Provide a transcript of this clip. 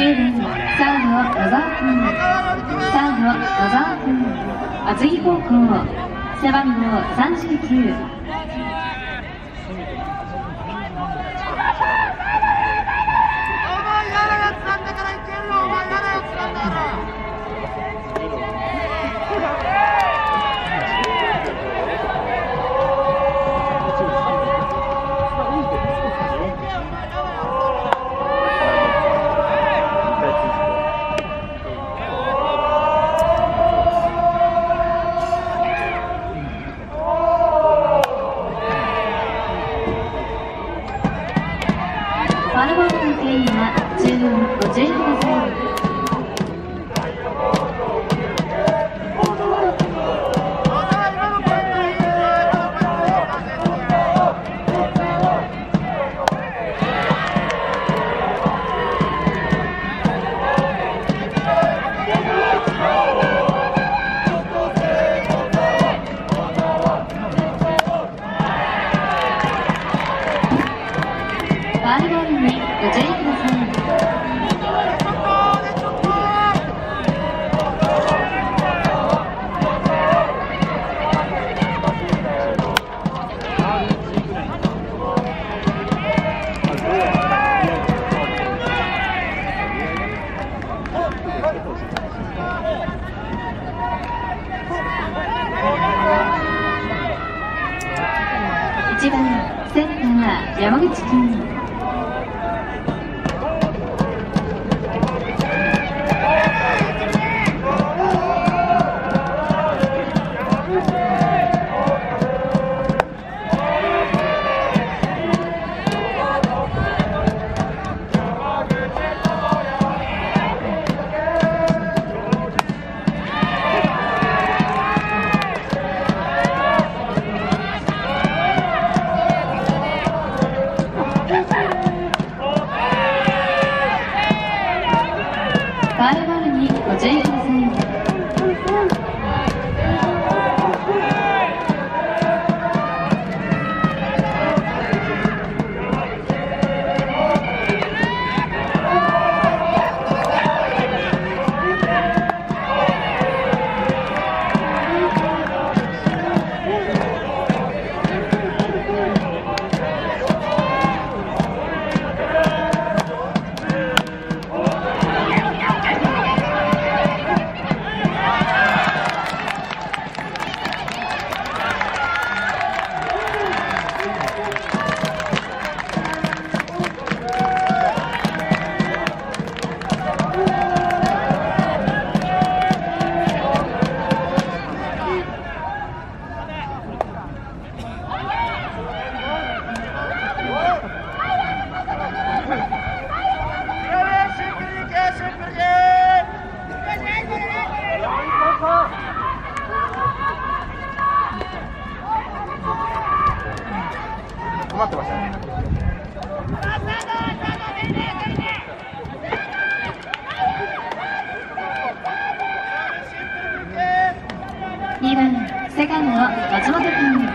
10年サウ野小沢君。サウ野小沢君。厚木高校。背番号39には注意ご注意ください山口県ってましたね。2番セカンド松本君